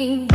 You.